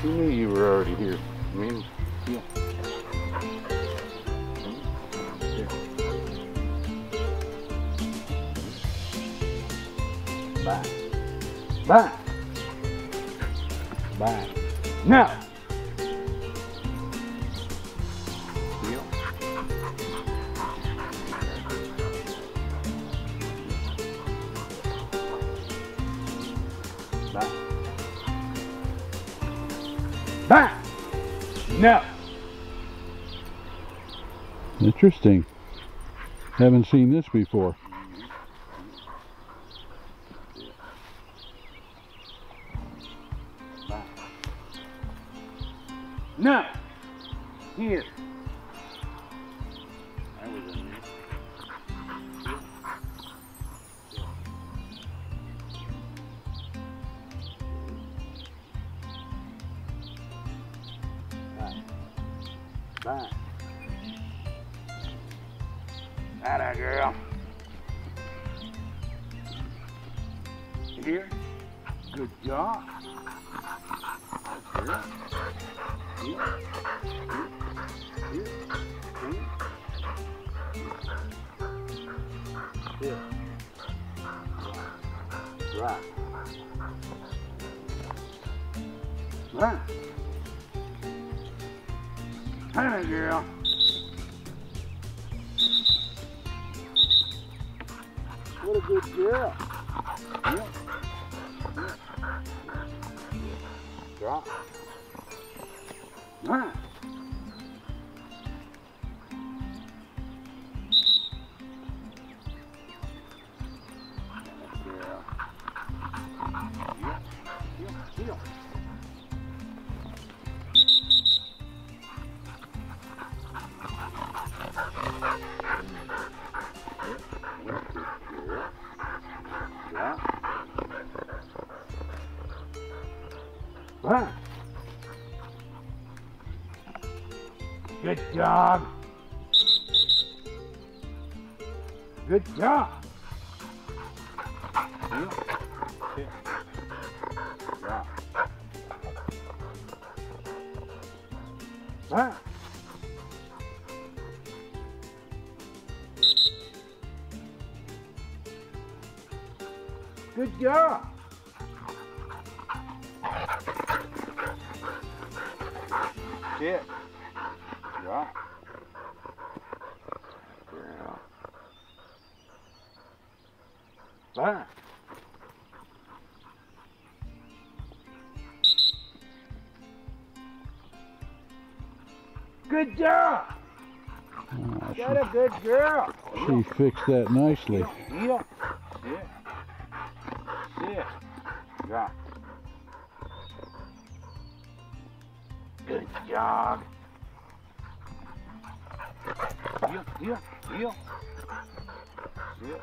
She knew you were already here. I mean, yeah. Back. Back. Back. Now. Back. Back. No. Interesting. Haven't seen this before. Back. No. Here. Back. Atta girl. Here. Good job. Here. Here. Here. Here. Here. Right. Right. Hey, girl. What a good girl. Yeah. Yeah. Drop. Good job. Good job. Yeah. Yeah. Yeah. Right. Good job. Shit. Yeah. Yeah. Fine. Good job. Ah, Got a good girl. she, she fixed that nicely. Yeah. Yeah. Yeah. Yeah. Good job. Yeah, yeah, yeah. Yeah.